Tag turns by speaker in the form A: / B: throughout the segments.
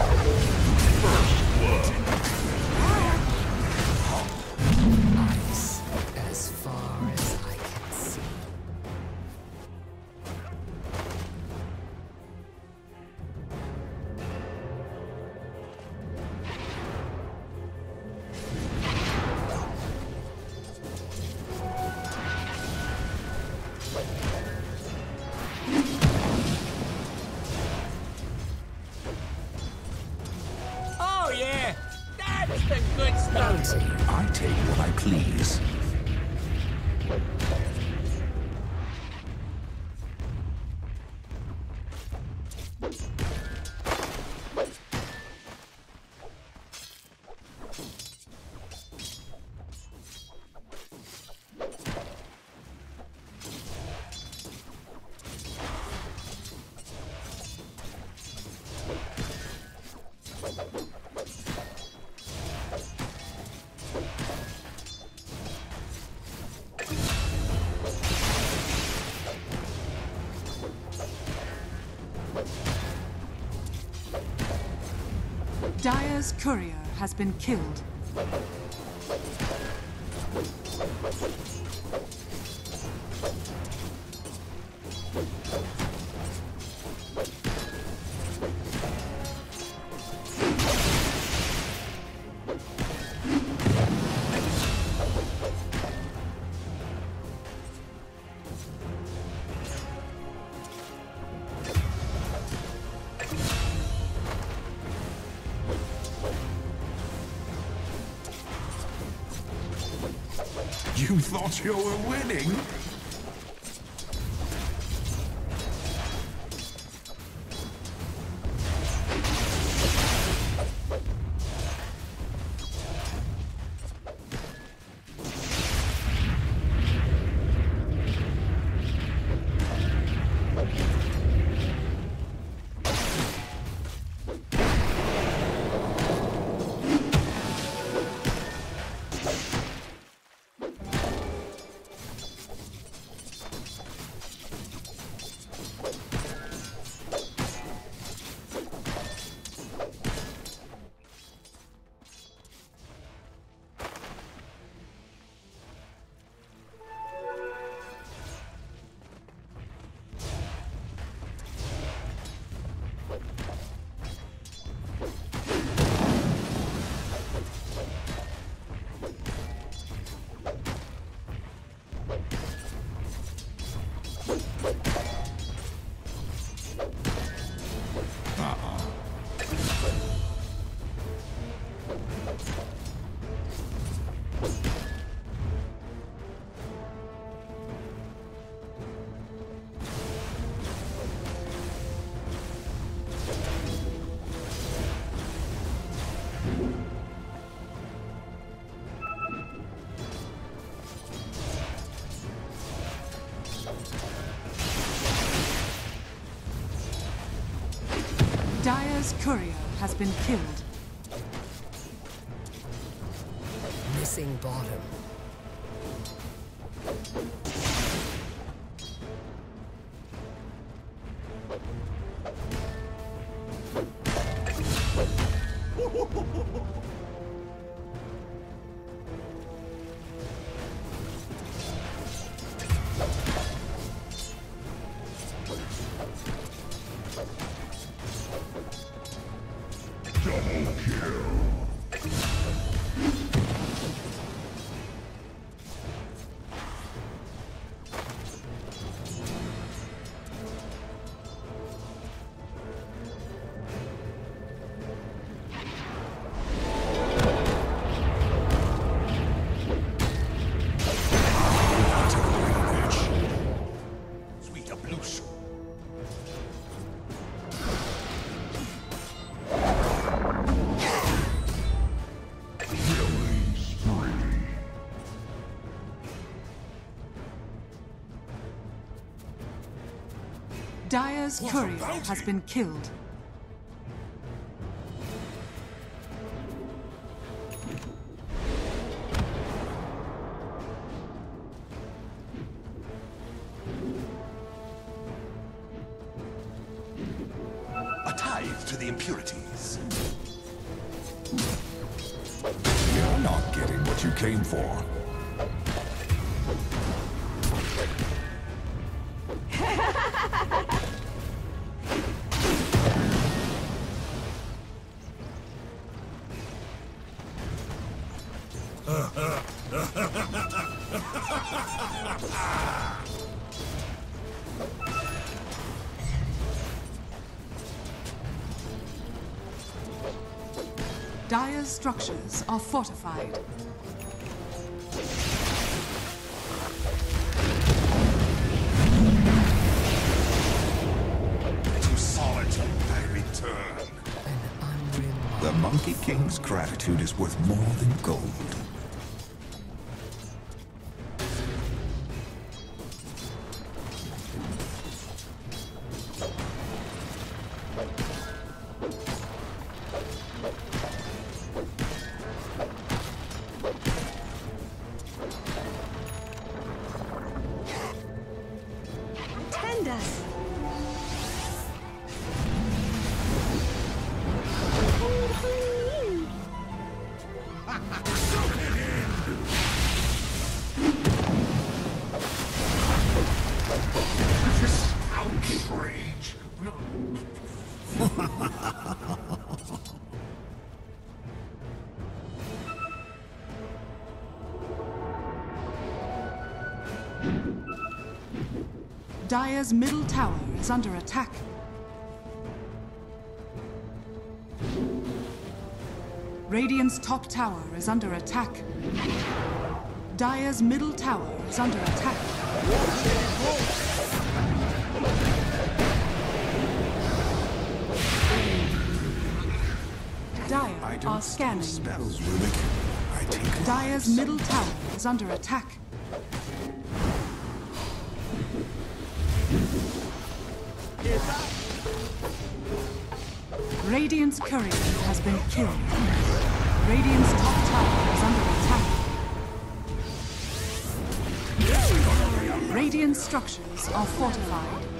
A: Thank you.
B: Dire's courier has been killed.
A: You thought you were winning?
B: Dire's courier has been killed.
C: Missing bottom.
B: Dire's
A: What
B: courier has been killed.
A: A tithe to the impurities.
C: You're not getting what you came for.
B: Structures are fortified.
A: To solitude I return.
D: An
C: The Monkey King's gratitude is worth more than gold.
B: Dire's middle tower is under attack. Radiant's top tower is under attack. Dire's middle tower is under attack.
C: Dire
B: are scanning.
C: spells, Rubick. I take Dire's
B: middle tower is under attack. Radiant's courier has been killed. Radiant's top tower is under attack. Radiant structures are fortified.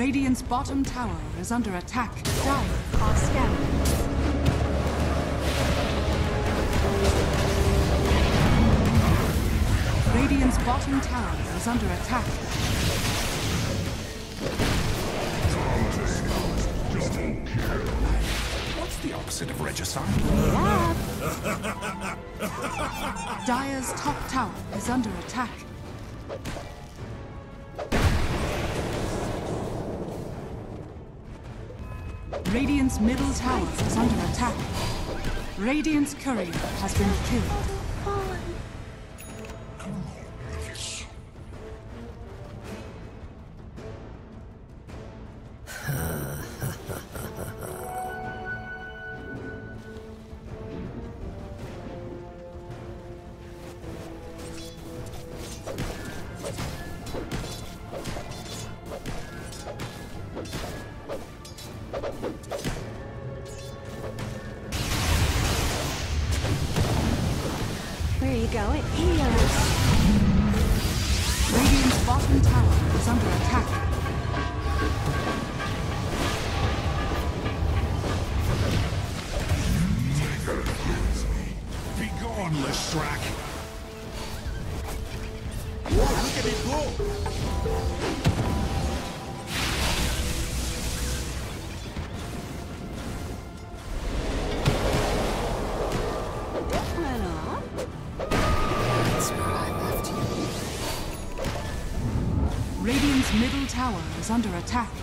B: Radiant's bottom tower is under attack. Dire are scanning. Radiant's bottom tower is under attack.
C: What's the opposite of regicide?
B: Dire's top tower is under attack. Middle tower is under attack. Radiant's courier has been killed.
E: Go. It.
B: Radiant's bottom tower is under attack. Under attack.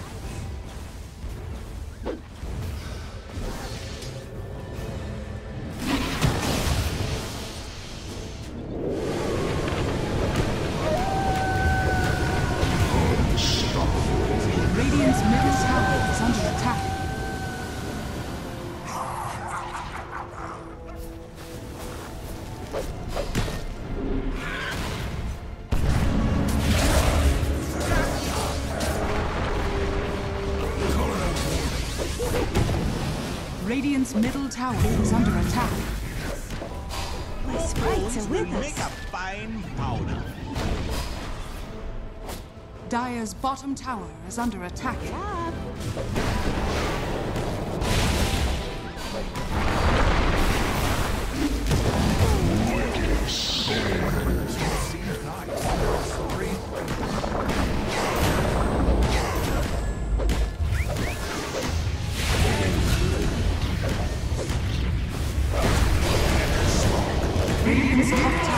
B: Middle tower is under attack.
E: My sprites are with us.
F: Make a fine powder.
B: Dire's bottom tower is under attack.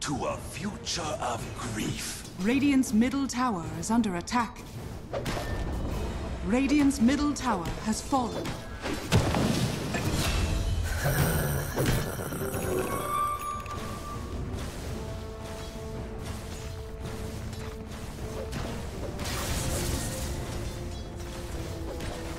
A: To a future of grief.
B: Radiant's middle tower is under attack. Radiant's middle tower has fallen.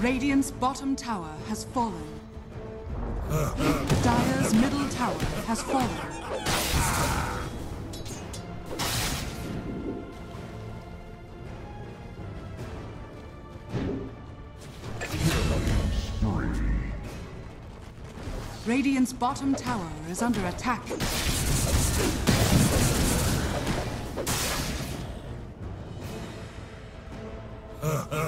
B: Radiant's bottom tower has fallen. Dire's middle tower has fallen. Radiant's bottom tower is under attack. Uh, uh.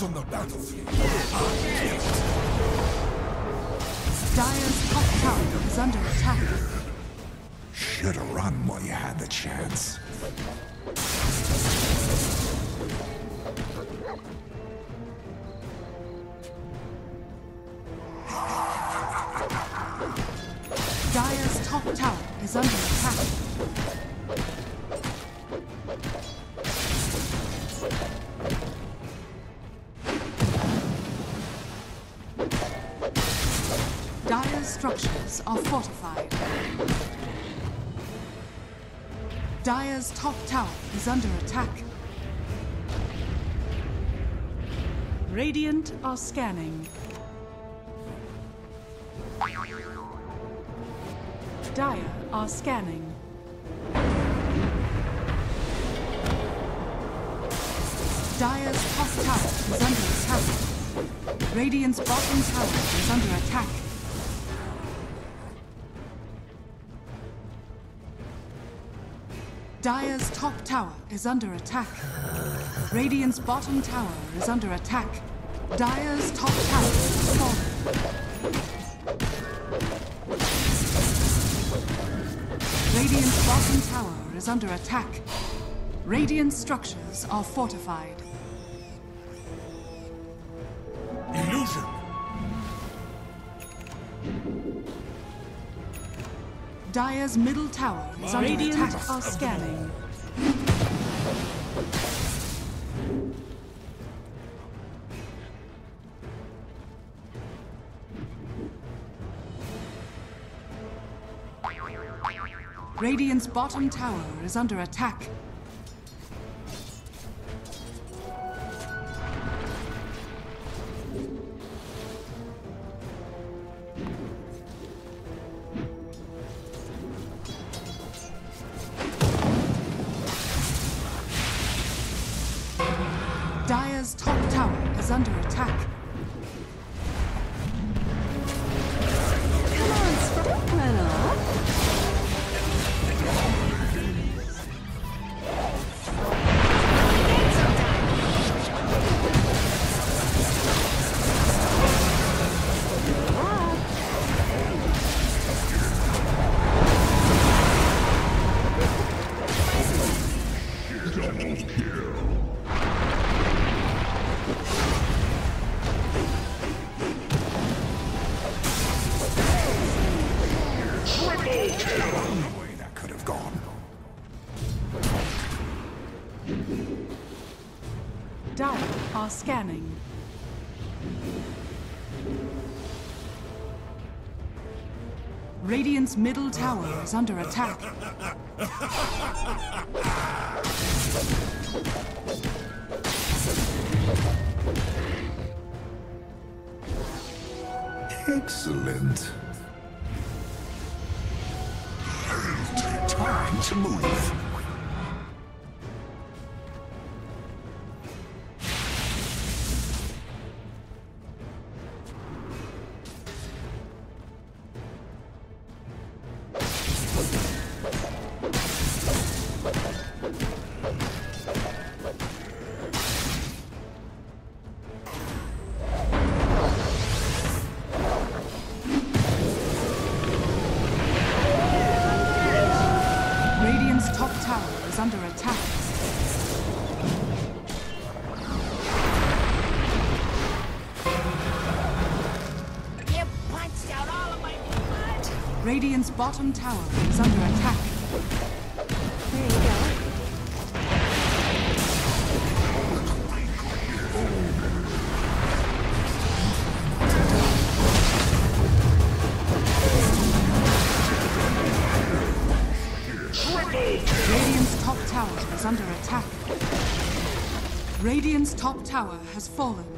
A: On the battlefield,
B: Dire's top tower is under attack.
C: Should have run while you had the chance.
B: Dire's top tower is under attack. Dire's top tower is under attack. Radiant are scanning. Dire are scanning. Dire's top tower is under attack. Radiant's bottom tower is under attack. Dire's top tower is under attack. Radiant's bottom tower is under attack. Dire's top tower is falling. Radiant's bottom tower is under attack. Radiant structures are fortified.
A: Illusion.
B: Dire's middle tower is under
F: Radiant
B: attack. Are scanning. Radiant's bottom tower is under attack. Is under attack. Dire are scanning. Radiant's middle tower is under attack.
C: Excellent. Time to move.
B: Radiant's bottom tower is under attack.
E: There you go.
B: Radiant's top tower is under attack. Radiant's top tower has fallen.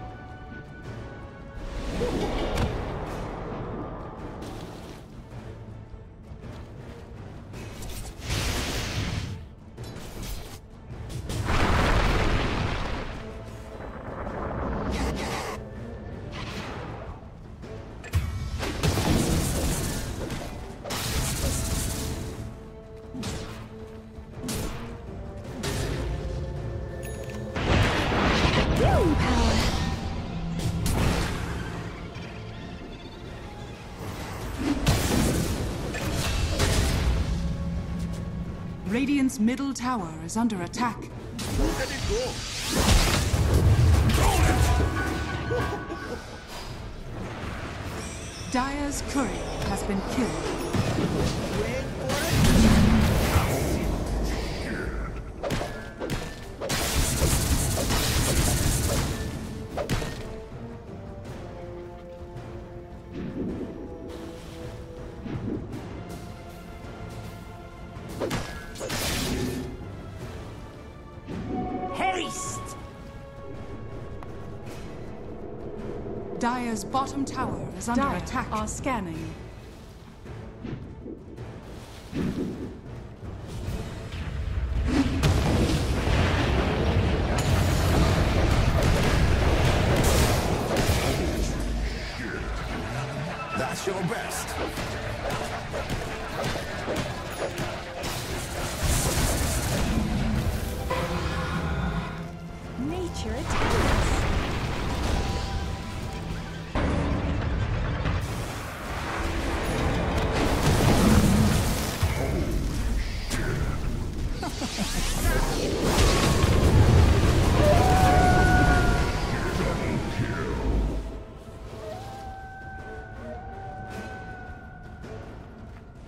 B: Radiant's middle tower is under attack.
A: Let it go.
B: Dire's courier has been killed. Dyer's bottom tower is under attack.
G: are scanning.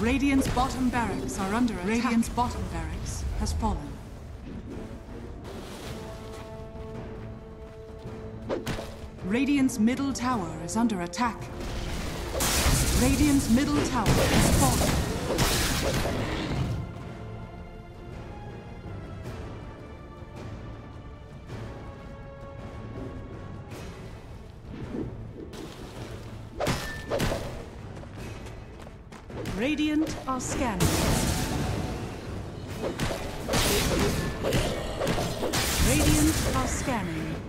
B: Radiant's bottom barracks are under attack. Radiant's bottom barracks has fallen. Radiant's middle tower is under attack. Radiant's middle tower has Radiant are scanning. Radiant are scanning.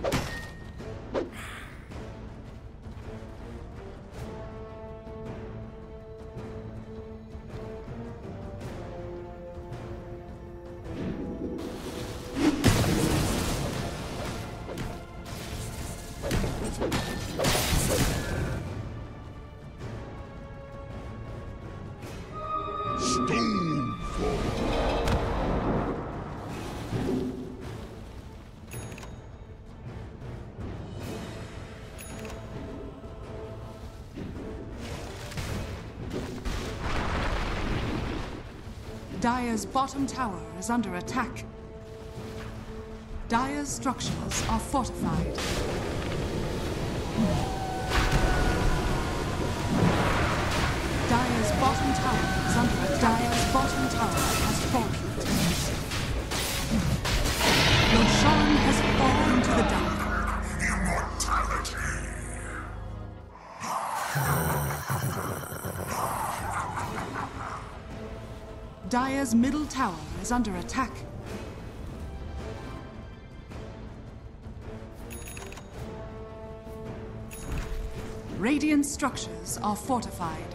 B: Dire's bottom tower is under attack. Dire's structures are fortified. Dire's bottom tower is under attack. Dire's bottom tower has fallen. Roshan has fallen to the dark. Dire's middle tower is under attack. Radiant structures are fortified.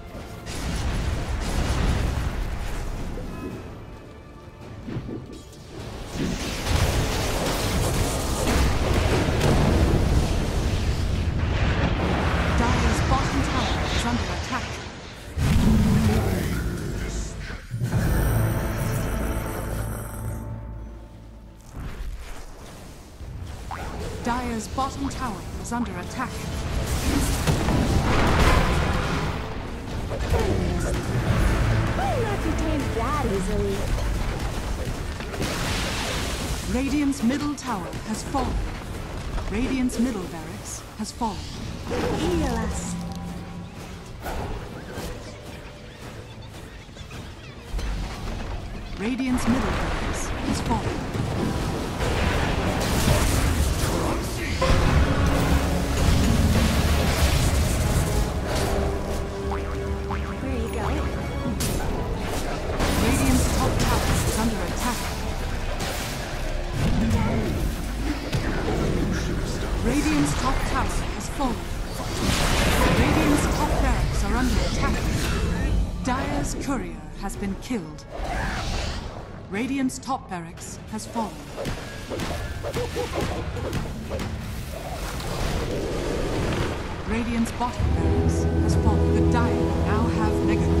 B: Is under attack.
E: Why not that easily?
B: Radiant's middle tower has fallen. Radiant's middle barracks has fallen.
E: Heal us.
B: Radiant's middle barracks has fallen. Killed. Radiant's top barracks has fallen. Radiant's bottom barracks has fallen. The Dire now have mega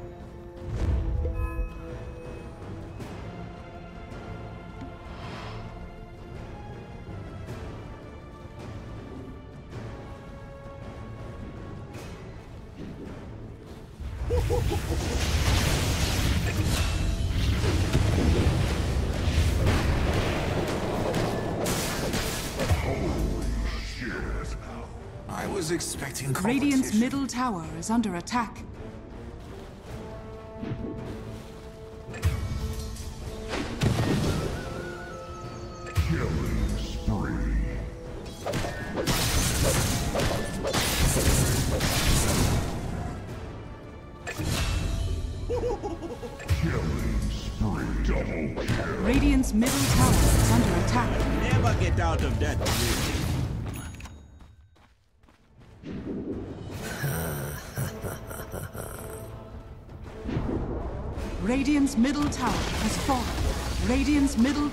C: Was expecting
B: Radiant's middle tower is under attack.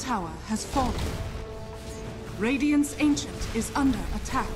B: Tower has fallen. Radiant's ancient is under attack.